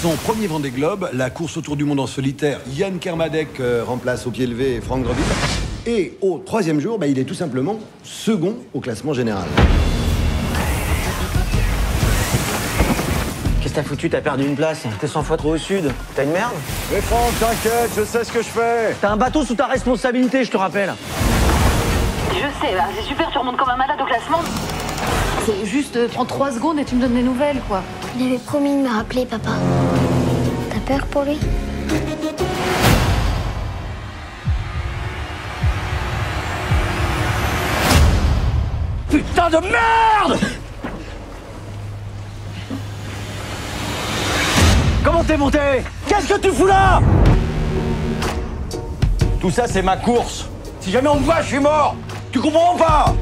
son premier Vendée Globe, la course autour du monde en solitaire, Yann Kermadec euh, remplace au pied levé Franck Greville. Et au troisième jour, bah, il est tout simplement second au classement général. Qu'est-ce que t'as foutu? T'as perdu une place? T'es 100 fois trop au sud? T'as une merde? Mais Franck, t'inquiète, je sais ce que je fais. T'as un bateau sous ta responsabilité, je te rappelle. Je sais, bah, c'est super, tu remontes comme un malade au classement. C'est juste, euh, prends trois secondes et tu me donnes des nouvelles, quoi. Il avait promis de me rappeler, papa. T'as peur pour lui? Putain de merde Comment t'es monté? Qu'est-ce que tu fous là? Tout ça, c'est ma course. Si jamais on me voit, je suis mort. Tu comprends pas?